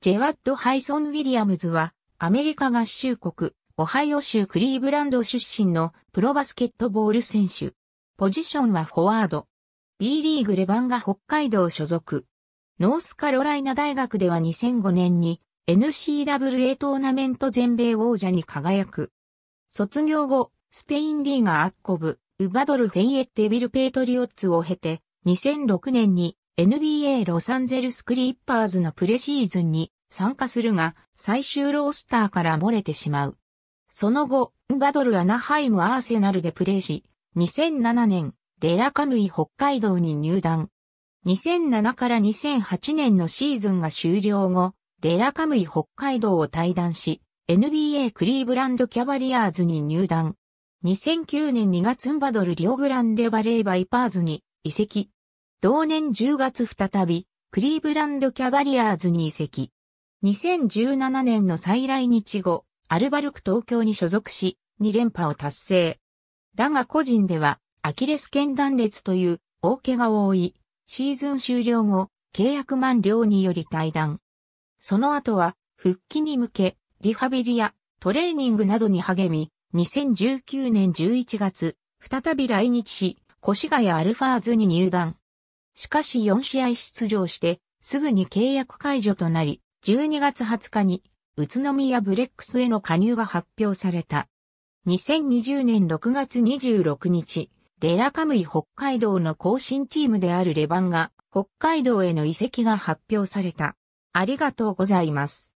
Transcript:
ジェワッド・ハイソン・ウィリアムズは、アメリカ合衆国、オハイオ州クリーブランド出身のプロバスケットボール選手。ポジションはフォワード。B リーグレバンガ北海道所属。ノースカロライナ大学では2005年に NCAA トーナメント全米王者に輝く。卒業後、スペインリーガ ACB、ウバドルフェイエッテビルペイトリオッツを経て、2006年に NBA ロサンゼルスクリッパーズのプレシーズンに参加するが、最終ロースターから漏れてしまう。その後、バドルアナハイムアーセナルでプレーし、2007年、レラカムイ北海道に入団。2007から2008年のシーズンが終了後、レラカムイ北海道を退団し、NBA クリーブランドキャバリアーズに入団。2009年2月ンバドルリオグランデバレーバイパーズに移籍。同年10月再びクリーブランドキャバリアーズに移籍。2017年の再来日後、アルバルク東京に所属し、2連覇を達成。だが個人では、アキレス腱断裂という大怪我を負い、シーズン終了後、契約満了により退団。その後は、復帰に向け、リハビリやトレーニングなどに励み、2019年11月、再び来日し、越谷アルファーズに入団。しかし4試合出場して、すぐに契約解除となり、12月20日に、宇都宮ブレックスへの加入が発表された。2020年6月26日、レラカムイ北海道の更新チームであるレバンが、北海道への移籍が発表された。ありがとうございます。